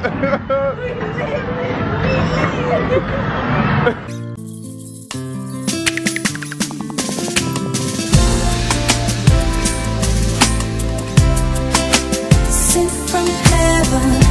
Sent from heaven.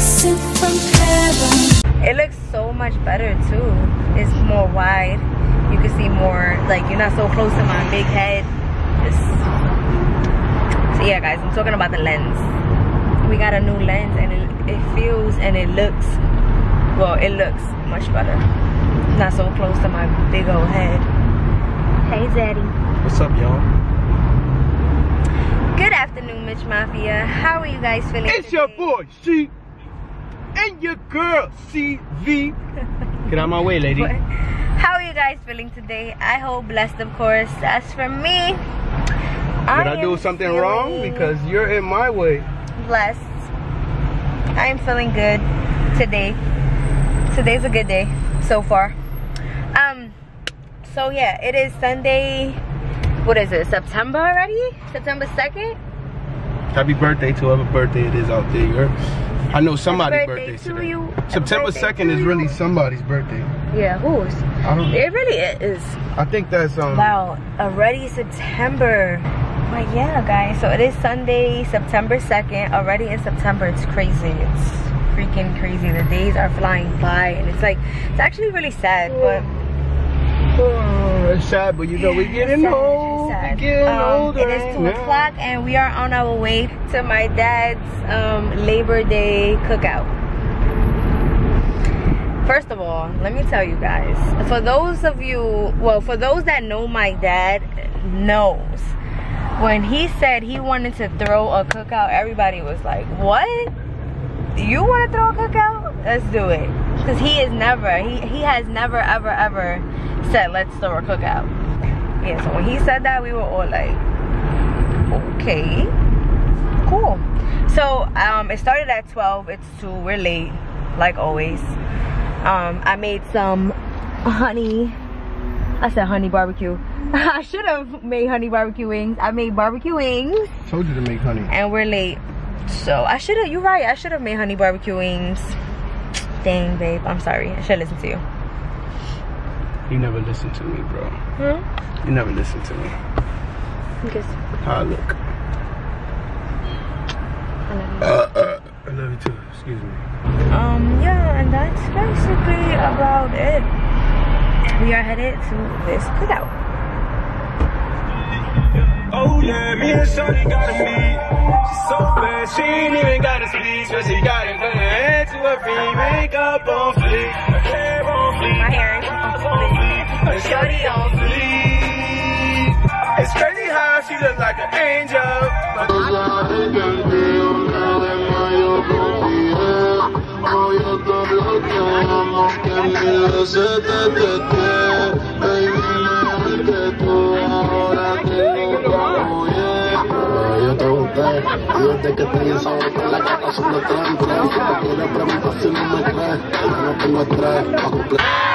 Sent from heaven. It looks so much better too. It's more wide. You can see more, like you're not so close to my big head. So yeah guys, I'm talking about the lens. We got a new lens and it, it feels and it looks, well it looks much better. Not so close to my big old head. Hey Zaddy. What's up, y'all? Good afternoon, Mitch Mafia. How are you guys feeling? It's your boy, C, and your girl, CV. Get out my way, lady. How are you guys feeling today? I hope blessed, of course. As for me, Did I do something wrong? Because you're in my way. blessed. I am feeling good today. Today's a good day so far. Um, so yeah, it is Sunday. What is it? September already? September second. Happy birthday to whoever birthday it is out there. You're, I know somebody's birthday birthday, to today. you. September birthday 2nd to is really somebody's birthday. Yeah, whose? I don't know. It really is. I think that's um. Wow, already September. But yeah, guys, so it is Sunday, September 2nd. Already in September, it's crazy. It's freaking crazy. The days are flying by, and it's like, it's actually really sad, but Oh, it's sad, but you know we're getting sad, old. We're getting Um, older. It is 2 now. o'clock, and we are on our way to my dad's um, Labor Day cookout. First of all, let me tell you guys, for those of you, well, for those that know my dad, knows when he said he wanted to throw a cookout, everybody was like, what? You want to throw a cookout? Let's do it. Because he is never, he, he has never, ever, ever said, let's throw a cookout. Yeah, so when he said that, we were all like, okay, cool. So um, it started at 12, it's 2, we're late, like always. Um, I made some honey, I said honey barbecue. I should have made honey barbecue wings. I made barbecue wings Told you to make honey. and we're late. So I should have, you're right, I should have made honey barbecue wings. Dang, babe, I'm sorry. I should listen to you. You never listen to me, bro. Hmm? You never listen to me. Because How I look. I love you. Uh, uh, I love you too. Excuse me. Um, yeah, and that's basically about it. We are headed to this cookout. Yeah, me and Shorty got a meet. She's so bad, she ain't even got a speech. But she got it from her head to her feet. Makeup on fleek, her hair on fleek, My hair is on fleek, her shorty on fleek. It's crazy how she look like an angel. But Yo te gusté, y desde que te di con la gata preguntar si no me no tengo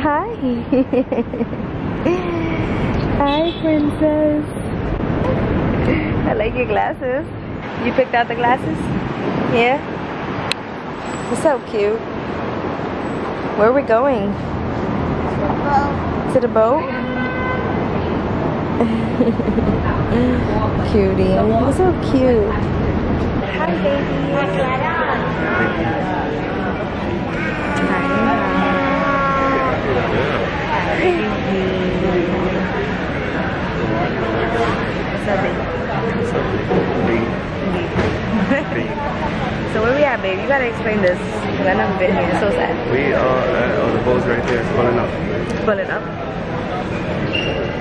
Hi. Hi, princess. I like your glasses. You picked out the glasses? Yeah? You're so cute. Where are we going? To the boat? To Cutie. You're so cute. Hi, baby. What's up, baby? so where we at, babe? You gotta explain this because I never been here. It's so sad. We are at hose right there. It's pulling up. Pull it up.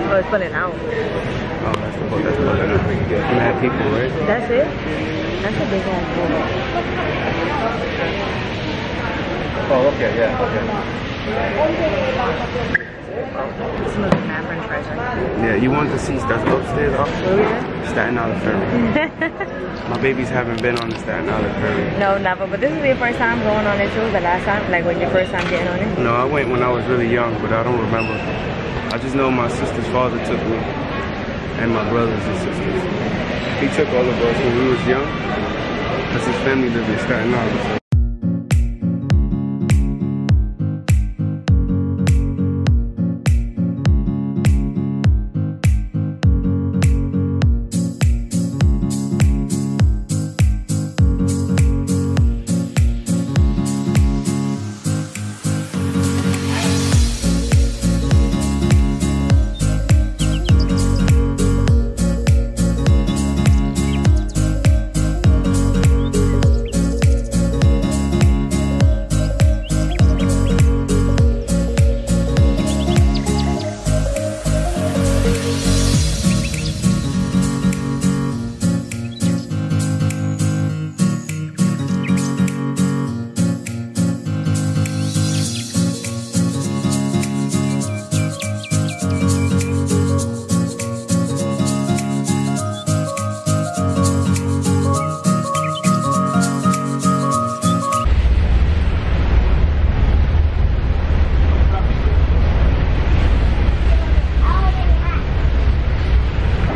Oh, it's pulling out. Oh, that's the boat that's pulling up. Mad people, right? That's it? That's a big boat. Oh, okay, yeah, okay. Smoking mad french fries, right? Yeah, you want to see that's upstairs off we at? Staten Island Ferry. My babies haven't been on the Staten Island Ferry. No, never. But this is your first time going on it too. The last time, like when your first time getting on it. No, I went when I was really young, but I don't remember. I just know my sister's father took me, and my brothers and sisters. He took all of us when we was young, because his family lived in Staten Island. So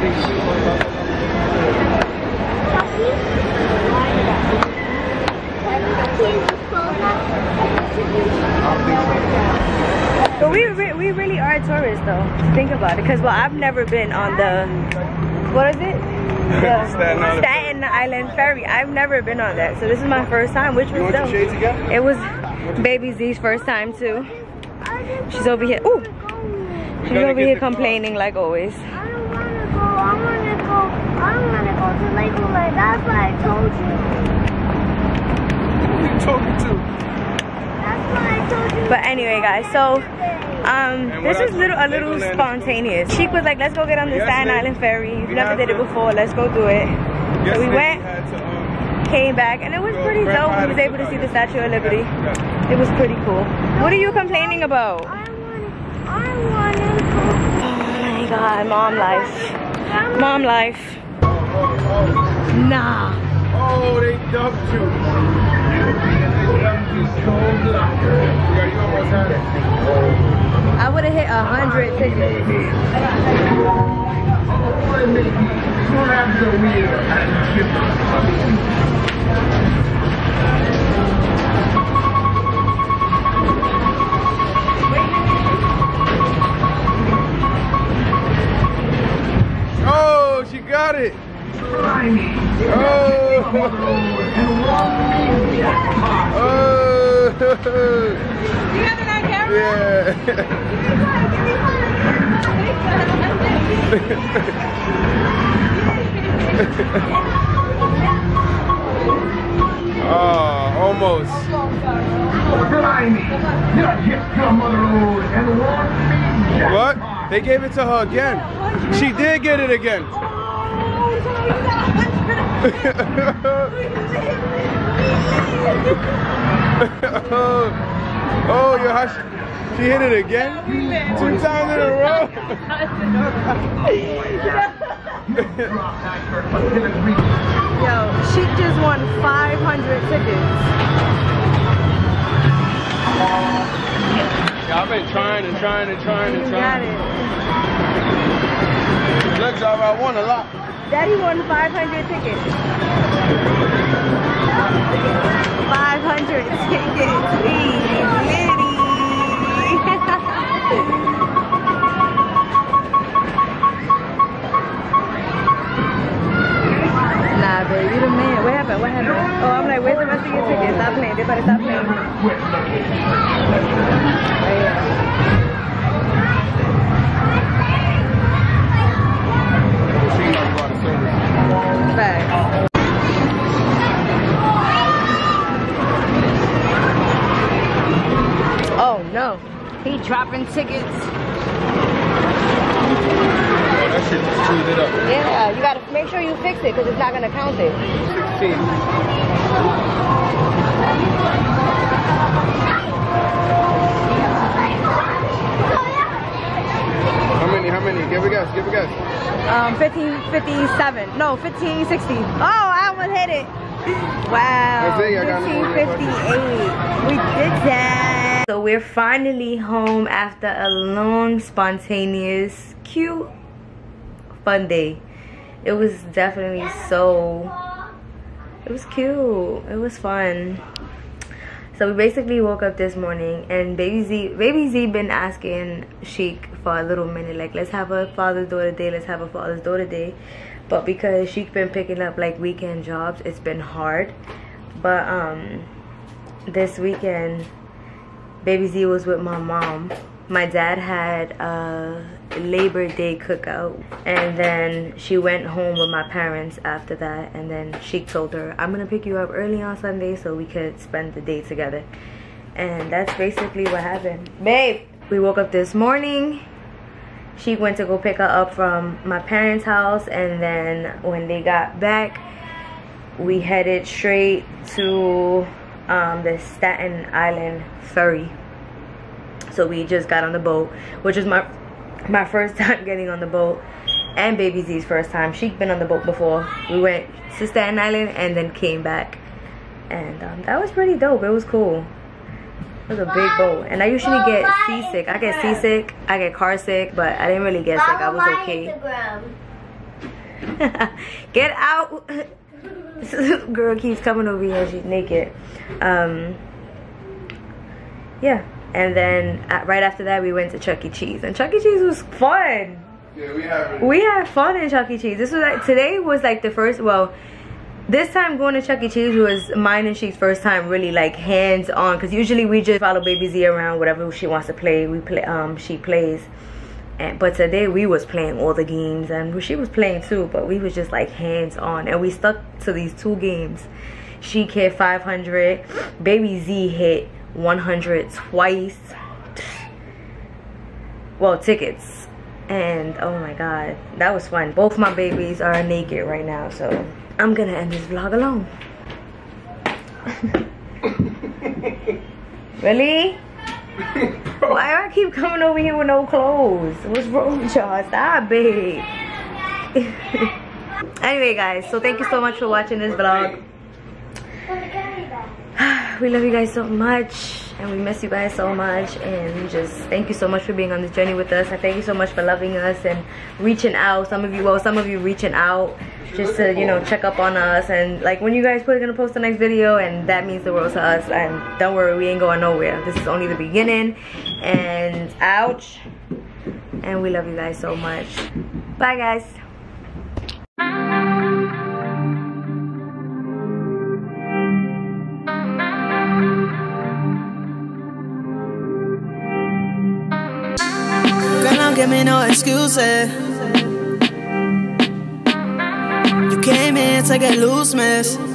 But we re- we really are tourists though. Think about it, because well, I've never been on the what is it? The Staten Island Staten Island Ferry. I've never been on that, so this is my first time, which was dope. It was Baby Z's first time too. She's over here. Ooh, she's over here car. complaining like always. I don't wanna go. I wanna go. I don't wanna go to Legoland. That's what I told you. Who you talking to? That's what I told you. But anyway, guys, so um, this what was little a little Legoland. spontaneous. Sheek was like, "Let's go get on the Staten Island ferry. You've never did it before. Let's go do it." So we went, had to, um, came back, and it was go pretty grab dope. We was able to see the. Statue of Liberty. It was pretty cool. What are you complaining about? I wanna. I wanna go. My God, mom life. Mom life. Nah. Oh, they dumped you. I would have hit a hundred tickets. Got it. Oh. Oh. You have it on camera? Yeah. Oh, almost. What? They gave it to her again. She did get it again. oh, your hush. She hit it again? Two times in a row? Yo, she just won 500 tickets. Yeah, I've been trying and trying and trying and You got it. Looks like I won a lot. Daddy won 500 tickets. 500 tickets. Nah, baby, you the man. What happened? What happened? Oh, I'm like, where's the rest tickets? Stop playing. They better stop playing. Oh, right here. Tickets. Oh, that shit just chewed it up. Yeah, you gotta make sure you fix it because it's not gonna count it. 16. How many? How many? Give a guess. Give a guess. Um, 1557. No, 1560. Oh, I almost hit it. Wow. That's it, I got no more. 1558. We did that. So we're finally home after a long, spontaneous, cute, fun day. It was definitely so. It was cute. It was fun. So we basically woke up this morning and baby Z baby Z been asking Sheek for a little minute like let's have a father's daughter day, let's have a father's daughter day. But because Sheek been picking up like weekend jobs, it's been hard. But um this weekend baby Z was with my mom. My dad had a Labor Day cookout and then she went home with my parents after that and then she told her I'm gonna pick you up early on Sunday so we could spend the day together. And that's basically what happened. Babe we woke up this morning. She went to go pick her up from my parents house and then when they got back we headed straight to um, the Staten Island ferry. So we just got on the boat which is my my first time getting on the boat and baby z's first time. She'd been on the boat before. We went to staten island and then came back. And um, that was pretty dope. It was cool. It was a big boat. And i usually get seasick. I get seasick. I get car sick but i didn't really get sick. I was okay. Get out this girl keeps coming over here she's naked. Um yeah. And then uh, right after that we went to chuck e. Cheese. And chuck e. Cheese was fun. Yeah, we have it. we had fun in chuck e. Cheese. This was like today was like the first well this time going to Chuck E. Cheese was mine and she's first time really like hands on because usually we just follow Baby Z around whatever she wants to play we play um she plays and but today we was playing all the games and she was playing too but we was just like hands on and we stuck to these two games. She hit 500 Baby Z hit 100 twice. Well tickets. And oh my god that was fun. Both my babies are naked right now so i'm gonna end this vlog alone. Really why do i keep coming over here with no clothes? What's wrong with y'all? Stop babe anyway guys so thank you so much for watching this vlog. We love you guys so much and we miss you guys so much and just thank you so much for being on this journey with us. And thank you so much for loving us and reaching out. Some of you well some of you reaching out just to you know check up on us. And like when you guys put gonna post the next video and that means the world to us. And don't worry we ain't going nowhere. This is only the beginning. And ouch. And we love you guys so much. Bye guys give me no excuses. You came in to get loose, miss.